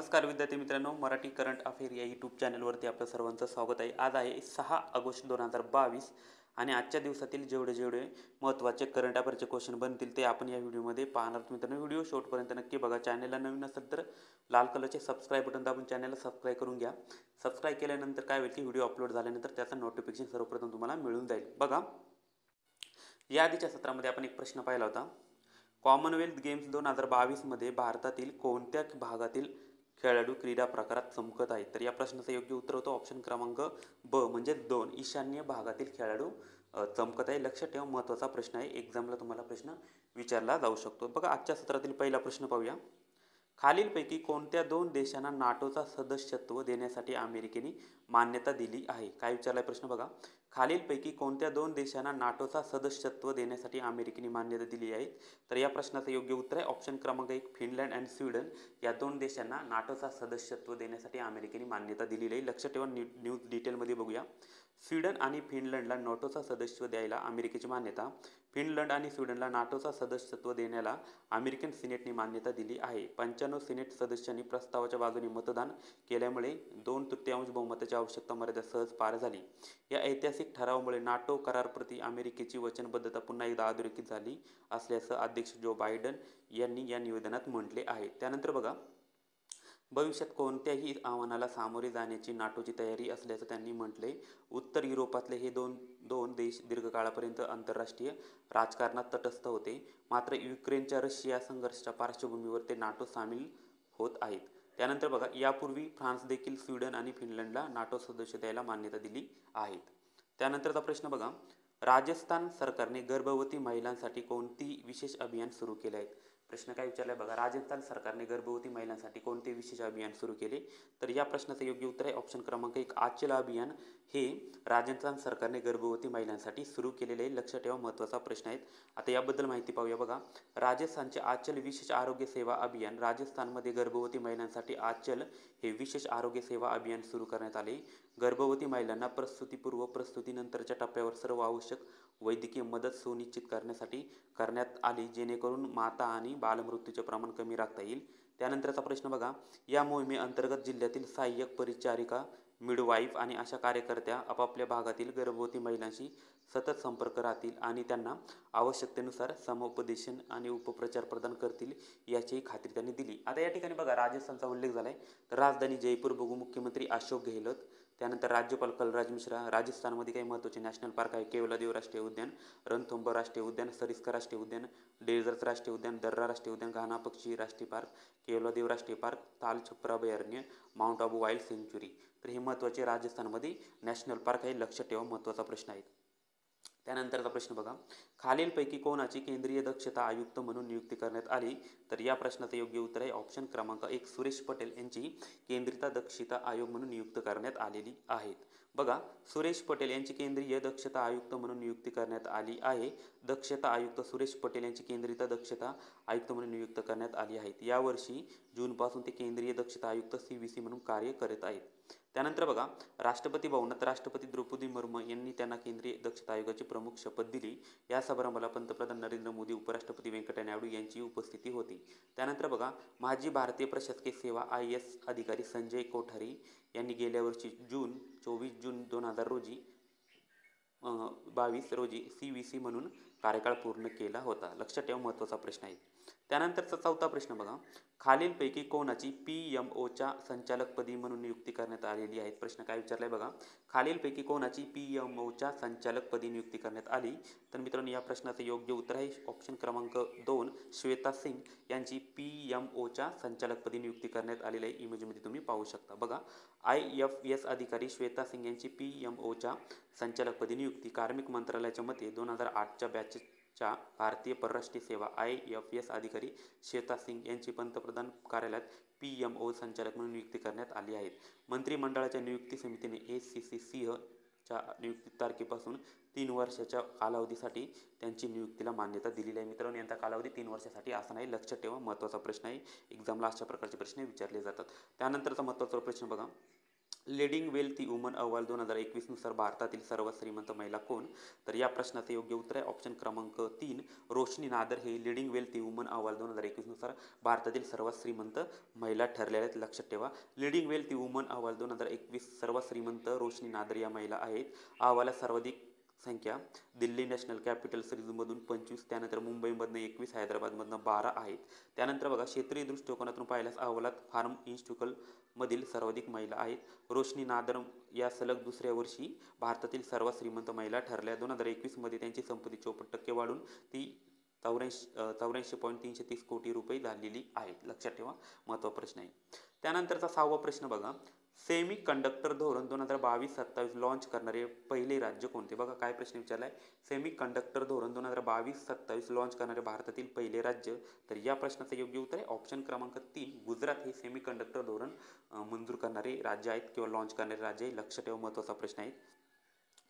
नमस्कार विद्यार्थी मित्रांनो मराठी करंट अफेअर या यूट्यूब चॅनलवरती आपलं सर्वांचं स्वागत आहे. आज आहे सहा ऑगस्ट दोन हजार बावीस आणि आजच्या दिवसातील जेवढे जेवढे महत्त्वाचे करंट अफेअरचे क्वेश्चन बनतील ते आपण या व्हिडिओमध्ये पाहणार मित्रांनो. व्हिडिओ शॉर्टपर्यंत नक्की बघा. चॅनलला नवीन असेल तर लाल कलरचे सबस्क्राईब बटन दाबून चॅनलला सबस्क्राईब करून घ्या. सबस्क्राईब केल्यानंतर काय होईल की व्हिडिओ अपलोड झाल्यानंतर त्याचं नोटिफिकेशन सर्वप्रथम तुम्हाला मिळून जाईल. बघा. या आधीच्या सत्रामध्ये आपण एक प्रश्न पाहिला होता. कॉमनवेल्थ गेम्स दोन हजार बावीसमध्ये भारतातील कोणत्या भागातील खेळाडू क्रीडा प्रकारात चमकत आहेत. तर या प्रश्नाचं योग्य उत्तर होतं ऑप्शन क्रमांक ब म्हणजे दोन. ईशान्य भागातील खेळाडू चमकत आहे. लक्षात ठेवा महत्त्वाचा प्रश्न आहे. एक्झामला तुम्हाला प्रश्न विचारला जाऊ शकतो. बघा आजच्या सत्रातील पहिला प्रश्न पाहूया. खालीलपैकी कोणत्या दोन देशांना नाटोचा सदस्यत्व देण्यासाठी अमेरिकेने मान्यता दिली आहे? काय विचारलाय प्रश्न बघा. खालीलपैकी कोणत्या दोन देशांना नाटोचा सदस्यत्व देण्यासाठी अमेरिकेने मान्यता दिली आहे? तर या प्रश्नाचं योग्य उत्तर आहे. ऑप्शन क्रमांक एक फिनलँड अँड स्वीडन. या दोन देशांना नाटोचा सदस्यत्व देण्यासाठी अमेरिकेने मान्यता दिलेली आहे. लक्ष ठेवा न्यू न्यूज डिटेलमध्ये बघूया. स्वीडन आणि फिनलंडला नाटोचा सदस्यत्व द्यायला अमेरिकेची मान्यता. फिनलंड आणि स्वीडनला नाटोचा सदस्यत्व देण्याला अमेरिकन सिनेटने मान्यता दिली आहे. पंच्याण्णव सिनेट सदस्यांनी प्रस्तावाच्या बाजूने मतदान केल्यामुळे दोन तृतीयांश बहुमताची आवश्यकता मर्यादा सहज पार झाली. या ऐतिहासिक ठरावामुळे नाटो करारप्रती अमेरिकेची वचनबद्धता पुन्हा एकदा अधोरेखित झाली असल्याचं अध्यक्ष जो बायडन यांनी या निवेदनात म्हटले आहे. त्यानंतर बघा भविष्यात कोणत्याही आव्हानाला सामोरे जाण्याची नाटोची तयारी असल्याचं त्यांनी म्हटले. उत्तर युरोपातले हे दोन दोन देश दीर्घकाळापर्यंत आंतरराष्ट्रीय राजकारणात तटस्थ होते. मात्र युक्रेनच्या रशिया संघर्षाच्या पार्श्वभूमीवर ते नाटो सामील होत आहेत. त्यानंतर बघा यापूर्वी फ्रान्स देखील स्वीडन आणि फिनलंडला नाटो सदस्य द्यायला मान्यता दिली आहेत. त्यानंतरचा प्रश्न बघा. राजस्थान सरकारने गर्भवती महिलांसाठी कोणती विशेष अभियान सुरू केले आहेत प्रश्न काय विचारलाय बघा राजस्थान सरकारने गर्भवती महिलांसाठी कोणते विशेष अभियान सुरू केले? तर या प्रश्नाचं योग्य उत्तर आहे ऑप्शन क्रमांक एक आचल अभियान. हे राजस्थान सरकारने गर्भवती महिलांसाठी सुरू केलेले आहे. ठेवा महत्त्वाचा प्रश्न आहेत. आता याबद्दल माहिती पाहूया बघा. राजस्थानचे आचल विशेष आरोग्य सेवा अभियान राजस्थानमध्ये गर्भवती महिलांसाठी आचल हे विशेष आरोग्य सेवा अभियान सुरू करण्यात आले. गर्भवती महिलांना प्रस्तुतीपूर्व प्रस्तुतीनंतरच्या टप्प्यावर सर्व आवश्यक वैद्यकीय मदत सुनिश्चित करण्यासाठी करण्यात आली जेणेकरून माता आणि बालमृत्यूचे प्रमाण कमी राखता येईल. त्यानंतरचा प्रश्न बघा. या मोहिमेअंतर्गत जिल्ह्यातील सहाय्यक परिचारिका मिडवाईफ आणि अशा कार्यकर्त्या आपापल्या भागातील गर्भवती महिलांशी सतत संपर्क राहतील आणि त्यांना आवश्यकतेनुसार समुपदेशन आणि उपप्रचार प्रदान करतील याचीही खात्री त्यांनी दिली. आता या ठिकाणी बघा राजस्थानचा उल्लेख झाला आहे तर राजधानी जयपूर बघू मुख्यमंत्री अशोक गेहलोत त्यानंतर राज्यपाल कलराज मिश्रा राजस्थानमध्ये काही महत्त्वाचे नॅशनल पार्क आहे केवलादेव राष्ट्रीय उद्यान रणथंबोर राष्ट्रीय उद्यान सरिस्का राष्ट्रीय उद्यान डेझर्ट राष्ट्रीय उद्यान दर्रा राष्ट्रीय उद्यान घाना पक्षी राष्ट्रीय पार्क केवलादेव राष्ट्रीय पार्क ताल छप्रा अभयारण्य माउंट आबू वाईल्ड सेंच्युरी तर हे महत्त्वाचे राजस्थानमध्ये नॅशनल पार्क आहे. लक्षात ठेवा महत्त्वाचा प्रश्न आहे. त्यानंतरचा प्रश्न बघा. खालीलपैकी कोणाची केंद्रीय दक्षता आयुक्त म्हणून नियुक्ती करण्यात आली? तर या प्रश्नाचं योग्य उत्तर आहे. ऑप्शन क्रमांक एक सुरेश पटेल यांची केंद्रीय दक्षता आयोग म्हणून नियुक्त करण्यात आलेली आहेत. बघा सुरेश पटेल यांची केंद्रीय दक्षता आयुक्त म्हणून नियुक्ती करण्यात आली आहे. दक्षता आयुक्त सुरेश पटेल यांची केंद्रीय दक्षता आयुक्त म्हणून नियुक्त करण्यात आली आहेत यावर्षी जूनपासून ते केंद्रीय दक्षता आयुक्त सी व्ही सी म्हणून कार्य करत आहेत. त्यानंतर बघा राष्ट्रपती भवनात राष्ट्रपती द्रौपदी मुर्मू यांनी त्यांना केंद्रीय दक्षता आयोगाची प्रमुख शपथ दिली. या समारंभाला पंतप्रधान नरेंद्र मोदी उपराष्ट्रपती व्यंकय्या नायडू यांची उपस्थिती होती. त्यानंतर बघा माजी भारतीय प्रशासकीय सेवा आय एस अधिकारी संजय कोठारी यांनी गेल्या वर्षी जून चोवीस जून दोन हजार रोजी बावीस रोजी सी व्ही सी म्हणून कार्यकाळ पूर्ण केला होता. लक्षात ठेवा महत्त्वाचा प्रश्न आहे. त्यानंतरचा चौथा प्रश्न बघा. खालीलपैकी कोणाची पी एम ओच्या संचालकपदी म्हणून नियुक्ती करण्यात आलेली आहे? प्रश्न काय विचारलाय बघा. खालीलपैकी कोणाची पी एम ओच्या संचालकपदी नियुक्ती करण्यात आली? तर मित्रांनो या प्रश्नाचं योग्य उत्तर आहे. ऑप्शन क्रमांक दोन श्वेता सिंग यांची पी एम ओच्या संचालकपदी नियुक्ती करण्यात आलेली आहे. इमेजमध्ये तुम्ही पाहू शकता. बघा आय एफ एस अधिकारी श्वेता सिंग यांची पी एम ओच्या संचालकपदी नियुक्ती. कार्मिक मंत्रालयाच्या मते दोन हजार आठच्या बॅच च्या भारतीय परराष्ट्रीय सेवा आय एफ एस अधिकारी श्वेता सिंग यांची पंतप्रधान कार्यालयात पी एम ओ संचालक म्हणून नियुक्ती करण्यात आली आहे. मंत्रिमंडळाच्या नियुक्ती समितीने ए सी सी सिंह च्या नियुक्ती तारखेपासून तीन वर्षाच्या कालावधीसाठी त्यांची नियुक्तीला मान्यता दिलेली आहे. मित्रांनो यांचा कालावधी तीन वर्षासाठी असं नाही लक्षात ठेवा. महत्त्वाचा प्रश्न आहे. एक्झामला अशा प्रकारचे प्रश्न विचारले जातात. त्यानंतरचा महत्त्वाचा प्रश्न बघा. लीडिंग वेल ती वुमन अहवाल दोन हजार एकवीसनुसार भारतातील सर्वात श्रीमंत महिला कोण? तर या प्रश्नाचं योग्य उत्तर आहे. ऑप्शन क्रमांक तीन रोशनी नादर हे लिडिंग ती वुमन अहवाल दोन हजार एकवीसनुसार भारतातील सर्वात श्रीमंत महिला ठरलेल्या आहेत. लक्षात ठेवा. लिडिंग वेल्थी वुमन अहवाल दोन हजार एकवीस सर्वात श्रीमंत रोशनी नादर या महिला आहेत. अहवाला सर्वाधिक संख्या दिल्ली नॅशनल कॅपिटल सिरीजमधून पंचवीस त्यानंतर मुंबईमधनं एकवीस हैदराबादमधनं बारा आहेत. त्यानंतर बघा क्षेत्रीय दृष्टिकोनातून पाहिल्यास अहवालात फार्म इन्स्टिट्यूकलमधील सर्वाधिक महिला आहेत. रोशनी नादर या सलग दुसऱ्या वर्षी भारतातील सर्वात श्रीमंत महिला ठरल्या. दोन हजार एकवीसमध्ये त्यांची संपत्ती चौपट टक्के वाढून ती चौऱ्याऐंशी चौऱ्याऐंशी पॉईंट तीनशे तीस कोटी रुपये झालेली आहेत लक्षात ठेवा महत्त्वाचा प्रश्न आहे. त्यानंतरचा सहावा प्रश्न बघा. सेमी कंडक्टर धोरण दोन हजार बावीस सत्तावीस लॉन्च करणारे पहिले राज्य कोणते? बघा काय प्रश्न विचारला आहे सेमी कंडक्टर धोरण दोन हजार बावीस सत्तावीस लॉन्च करणारे भारतातील पहिले राज्य. तर या प्रश्नाचं योग्य उत्तर आहे. ऑप्शन क्रमांक तीन गुजरात हे सेमी कंडक्टर धोरण मंजूर करणारे राज्य आहेत किंवा लॉन्च करणारे राज्य आहे? लक्ष ठेवा महत्त्वाचा प्रश्न आहे.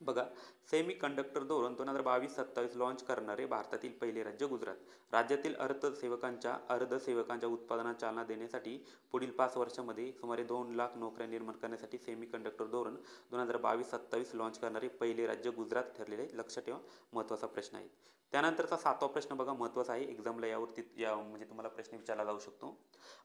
बघा सेमी कंडक्टर धोरण दोन हजार बावीस सत्तावीस लॉन्च करणारे भारतातील पहिले राज्य गुजरात. राज्यातील अर्थसेवकांच्या अर्धसेवकांच्या उत्पादनात चालना देण्यासाठी पुढील पाच वर्षामध्ये सुमारे दोन लाख नोकऱ्या निर्माण करण्यासाठी सेमी कंडक्टर धोरण दोन हजार बावीस सत्तावीस लॉन्च करणारे पहिले राज्य गुजरात ठरलेले. लक्षात ठेवा महत्त्वाचा प्रश्न आहे. त्यानंतरचा सातवा प्रश्न बघा महत्त्वाचा आहे. एक्झामला यावरती या म्हणजे तुम्हाला प्रश्न विचारला जाऊ शकतो.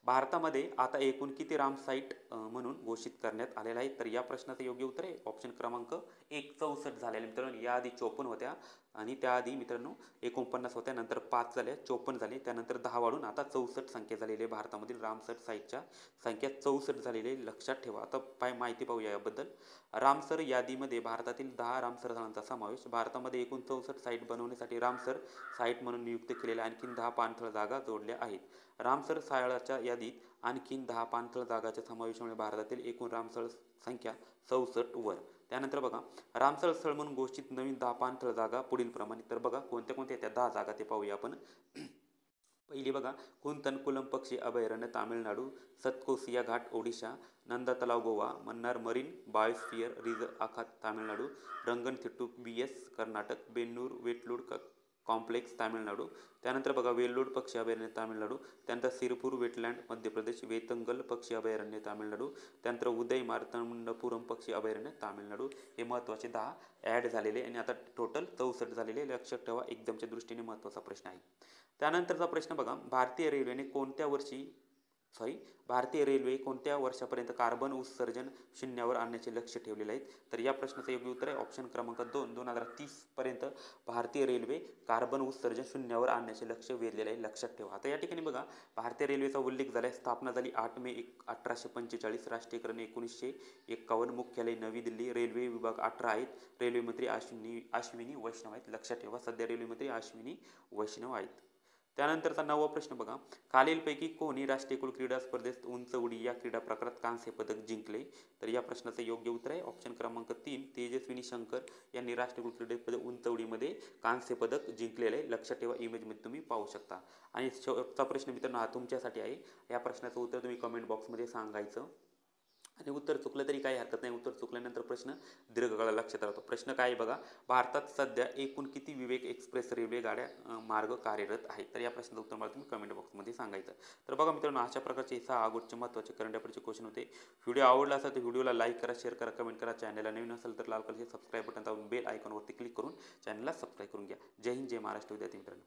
भारतामध्ये आता एकूण किती राम साईट म्हणून घोषित करण्यात आलेला आहे? तर या प्रश्नाचं योग्य उत्तर आहे. ऑप्शन क्रमांक एक चौसष्ट झालेले मित्रांनो. याआधी चोपन्न होत्या. आणि त्याआधी मित्रांनो एकोणपन्नास होत्या नंतर पाच झाल्या चोपन्न झाले त्यानंतर दहा वाढून आता चौसष्ट संख्या झालेली आहे भारतामधील रामसर साईटच्या संख्या चौसष्ट झालेली आहे लक्षात ठेवा. आता पाय माहिती पाहूया याबद्दल. रामसर यादीमध्ये भारतातील दहा रामसर स्थळांचा समावेश. भारतामध्ये एकूण चौसष्ट साईट बनवण्यासाठी रामसर साईट म्हणून नियुक्त केलेल्या आणखी दहा पाणथळ जागा जोडल्या आहेत. रामसर साळाच्या यादीत आणखीन दहा पाणथळ जागाच्या समावेशामुळे भारतातील एकूण रामसळ संख्या चौसष्ट वर. त्यानंतर बघा रामसळ स्थळ म्हणून घोषित नवीन दहा पाणथळ जागा पुढील प्रमाणे. तर बघा कोणत्या कोणत्या त्या दहा जागा ते पाहूया आपण. पहिली बघा कुंतनकुलम पक्षी अभयारण्य तामिळनाडू सतकोसिया घाट ओडिशा नंदा तलाव Goa Mannar marine biosphere reserve आखात Tamil Nadu Ranganathittu B S Karnataka Bennur wetland क कॉम्प्लेक्स तामिळनाडू. त्यानंतर बघा वेल्लोड पक्षी अभयारण्य तामिळनाडू. त्यानंतर सिरपूर वेटलँड मध्य प्रदेश वेतंगल पक्षी अभयारण्य तामिळनाडू. त्यानंतर उदय मार्तंडपुरम पक्षी अभयारण्य तामिळनाडू. हे महत्त्वाचे दहा ॲड झालेले आणि आता टोटल चौसष्ट झालेले. लक्षात ठेवा एकदमच्या दृष्टीने महत्त्वाचा प्रश्न आहे. त्यानंतरचा प्रश्न बघा भारतीय रेल्वेने कोणत्या वर्षी सॉरी भारतीय रेल्वे कोणत्या वर्षापर्यंत कार्बन उत्सर्जन शून्यावर आणण्याचे लक्ष ठेवलेले आहेत? तर या प्रश्नाचं योग्य उत्तर आहे. ऑप्शन क्रमांक दोन दोन हजार तीसपर्यंत भारतीय रेल्वे कार्बन उत्सर्जन शून्यावर आणण्याचे लक्ष वेधलेलं आहे. लक्षात ठेवा. आता या ठिकाणी बघा भारतीय रेल्वेचा उल्लेख झाला आहे. स्थापना झाली आठ मे एक अठराशे पंचेचाळीस राष्ट्रीयकरण एकोणीसशे एक्कावन्न मुख्यालय नवी दिल्ली रेल्वे विभाग अठरा आहेत. रेल्वेमंत्री अश्विनी अश्विनी वैष्णव आहेत. लक्षात ठेवा सध्या रेल्वेमंत्री अश्विनी वैष्णव आहेत. त्यानंतरचा नववा प्रश्न बघा. खालीलपैकी कोणी राष्ट्रीय कुल क्रीडा स्पर्धेत उंच उडी या क्रीडा प्रकारात कांस्य पदक जिंकले? तर या प्रश्नाचं योग्य उत्तर आहे. ऑप्शन क्रमांक तीन तेजस्विनी शंकर यांनी राष्ट्रीय कुल क्रीडा उंच उडीमध्ये कांस्य पदक जिंकलेलं आहे. लक्षात ठेवा इमेजमध्ये तुम्ही पाहू शकता. आणि शेवटचा प्रश्न मित्रांनो हा तुमच्यासाठी आहे. या प्रश्नाचं उत्तर तुम्ही कमेंट बॉक्समध्ये सांगायचं. आणि उत्तर चुकलं तरी काही हरकत नाही. उत्तर चुकल्यानंतर प्रश्न दीर्घकाळा लक्षात राहतो. प्रश्न काय आहे बघा भारतात सध्या एकूण किती विवेक एक्सप्रेस रेल्वे गाड्या मार्ग कार्यरत आहेत? तर या प्रश्नाचं उत्तर मला तुम्ही कमेंट बॉक्समध्ये सांगायचं तर बघा मित्रांनो अशा प्रकारचे सहा आगोटचे महत्त्वाचे करंट अफेअरचे क्वेश्चन होते. व्हिडिओ आवडला असेल तर व्हिडिओला लाईक करा शेअर करा कमेंट करा. चॅनलला नवीन असेल तर लाल कलरचे सबस्क्राईब बटन दाबून बेल आयकॉनवरती क्लिक करून चॅनलला सबस्क्राईब करून घ्या. जय हिंद जय महाराष्ट्र. विद्यार्थी मित्रांनो.